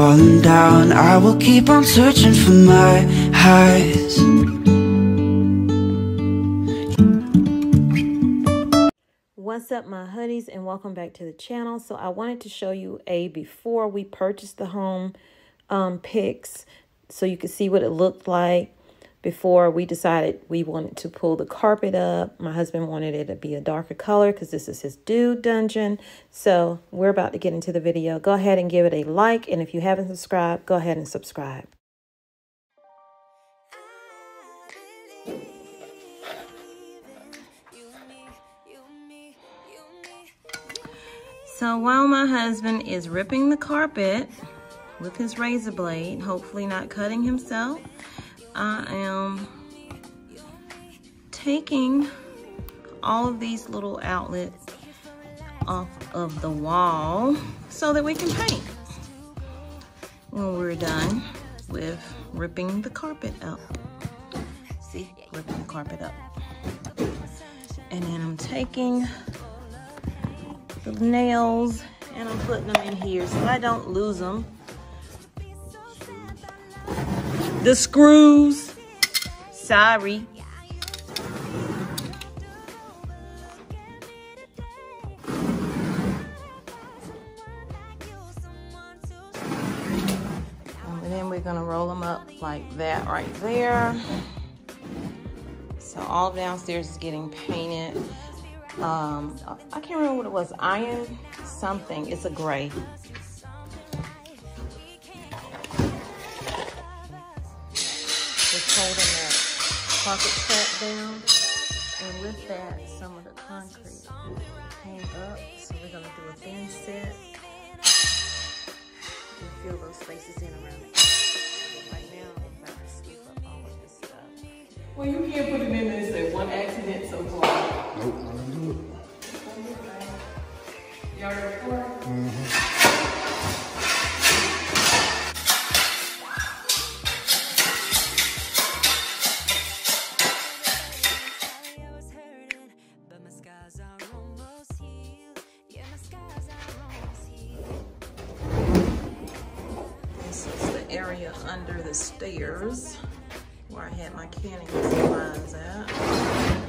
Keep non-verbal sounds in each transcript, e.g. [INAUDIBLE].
Falling down, I will keep on searching for my highs. What's up my hoodies and welcome back to the channel. So I wanted to show you a before we purchased the home um, pics so you could see what it looked like before we decided we wanted to pull the carpet up. My husband wanted it to be a darker color because this is his dude dungeon. So we're about to get into the video. Go ahead and give it a like and if you haven't subscribed, go ahead and subscribe. So while my husband is ripping the carpet with his razor blade, hopefully not cutting himself, I am taking all of these little outlets off of the wall so that we can paint when we're done with ripping the carpet up. See, ripping the carpet up. And then I'm taking the nails and I'm putting them in here so I don't lose them. The screws, sorry. And then we're gonna roll them up like that right there. So all downstairs is getting painted. Um, I can't remember what it was, iron something, it's a gray. Holding that pocket trap down and with that, some of the concrete came up. So we're gonna do a thin set and fill those spaces in around it. Right now, I'm about to scoop up all of this stuff. Well, you can't put it in there and say one accident so far. Nope, I don't do it. Y'all ready for it? I my canning supplies at.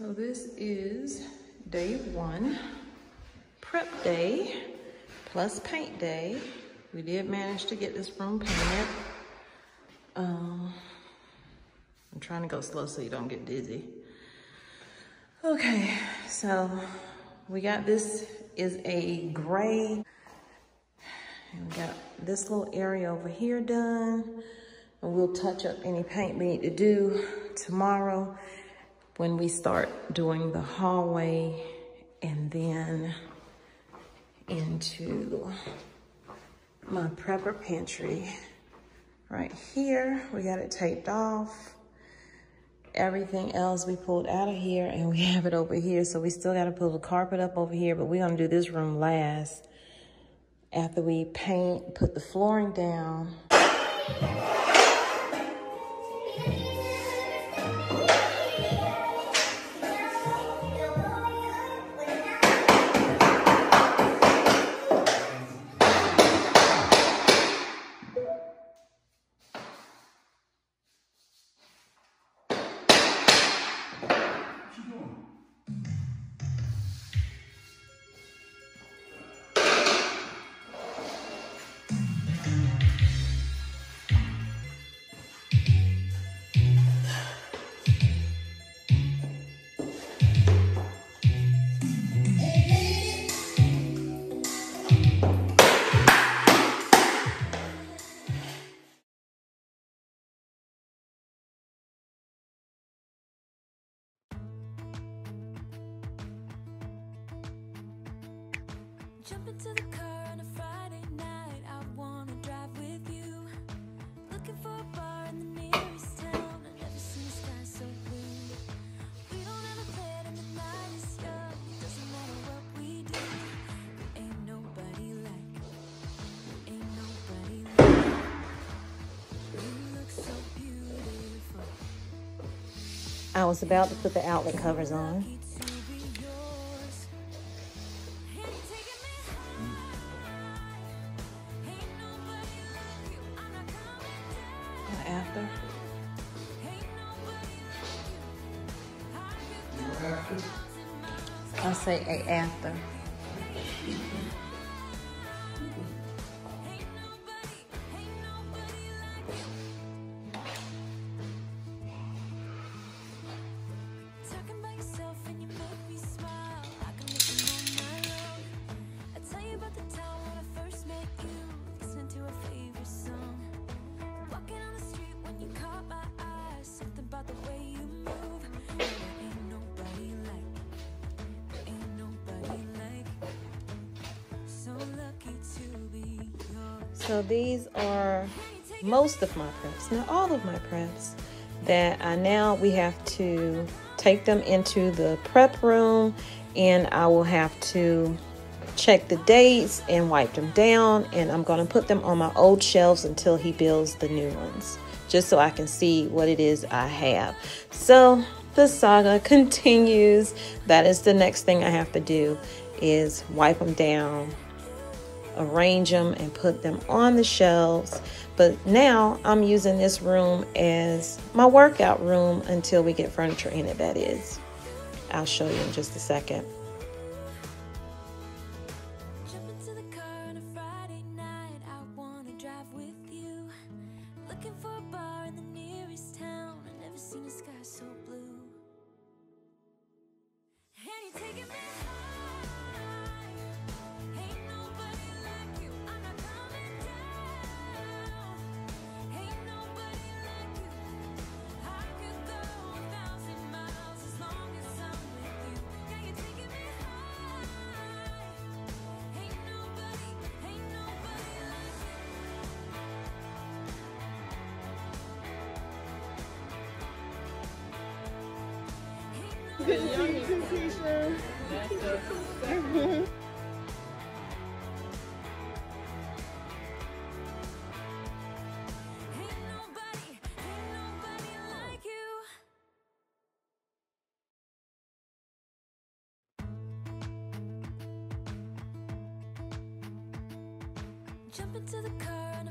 So this is day one, prep day plus paint day. We did manage to get this room painted. Um, I'm trying to go slow so you don't get dizzy. Okay, so we got this is a gray. And we got this little area over here done. And we'll touch up any paint we need to do tomorrow when we start doing the hallway and then into my prepper pantry. Right here, we got it taped off. Everything else we pulled out of here and we [LAUGHS] have it over here. So we still got to pull the carpet up over here, but we're going to do this room last. After we paint, put the flooring down. Jump into the car on a Friday night. I wanna drive with you. Looking for a bar in the nearest town. I never seen the sky so blue. We don't have a plan and the night is young. It doesn't matter what we do. There ain't nobody like. there Ain't nobody like. You look so beautiful. I was about to put the outlet covers on. After. Ain't nobody like you. I could I say a after. So these are most of my preps, not all of my preps, that I now we have to take them into the prep room and I will have to check the dates and wipe them down and I'm going to put them on my old shelves until he builds the new ones just so I can see what it is I have. So the saga [LAUGHS] continues. That is the next thing I have to do is wipe them down, arrange them and put them on the shelves. But now I'm using this room as my workout room until we get furniture in it, that is. I'll show you in just a second. Nobody like you. Jump into the car